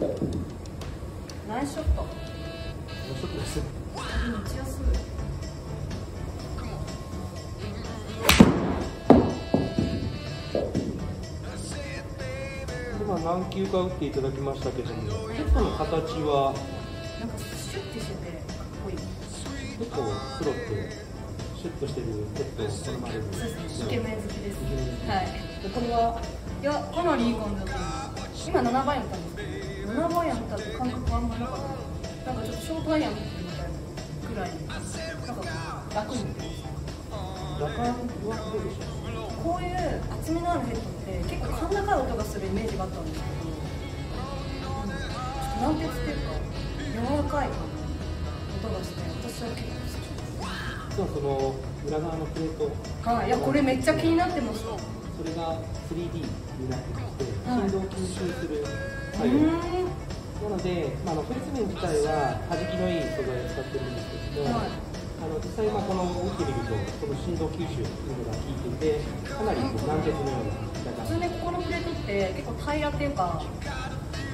ナイスショット。ナイスショットです。強すぎ。今何球か打っていただきましたけども、結構の形はなんかシュッてしててかっこいい。結構プロってシュッとしてるペットを好まれる。イケメン好きです。はい。これは？いや、かなりいい感じだと思います。今七番やったんですけど、7番やったって感覚あんまなかったなんかちょっとショートアイアンみたいなくらいなんか楽に持ってこういう厚みのあるヘッドって結構甲高い音がするイメージがあったんですけど、うん、軟鉄ってい。うか柔らかい音がして私は結構好実はその裏側のプレートきはいいやこれめっちゃ気になってます。それが 3D になってましてはい。振動を吸収するう作用で、まあ、あのフェルス面自体は弾きのいい素材を使ってるんですけども、はい。あの実際まあこの打ってみるとこの振動吸収というのが効いていてかなりこう軟鉄のような普通ねここのプレートって結構平らっていうか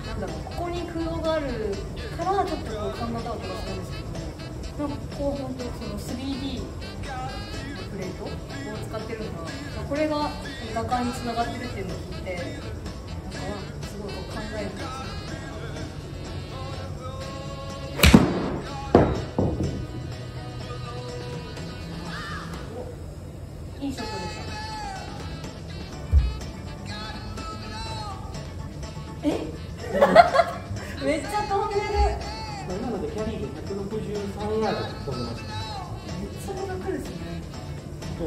なんだろうここに空洞があるからちょっとこう甲高い音がするんですけどなんかこう本当その 3D のプレートを使ってるのがこれが打感につながってるっていうのを聞いてえ？めっちゃ飛んでる。まあなのでキャリーで163ヤード飛んでますめっちゃ長くですね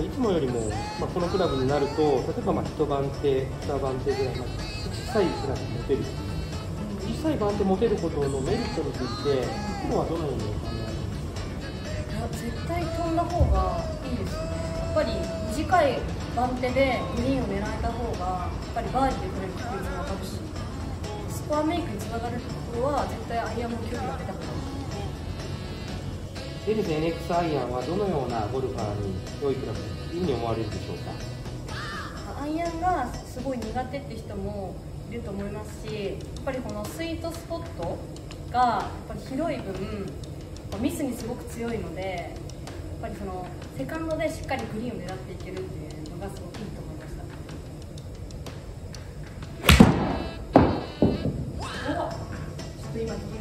いつもよりも、まあ、このクラブになると例えばまあ一番手二番手ぐらいまで小さいクラブ持てる。小さい番手持てることのメリットについて今はどのようにお考えいや絶対飛んだ方がいいですよね。やっぱり短い番手でグリーンを狙えた方がやっぱりバーディーで取れる確率も上がるしコアメイクにつながるところは絶対アイアンも距離を上げた方がいいエルズ NX アイアンはどのようなゴルファーに良いクラブ？といに思われるでしょうか。アイアンがすごい苦手って人もいると思いますしやっぱりこのスイートスポットがやっぱり広い分ミスにすごく強いのでやっぱりそのセカンドでしっかりグリーンを狙っていけるっていうのがすごくいいと思います。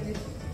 Thank you.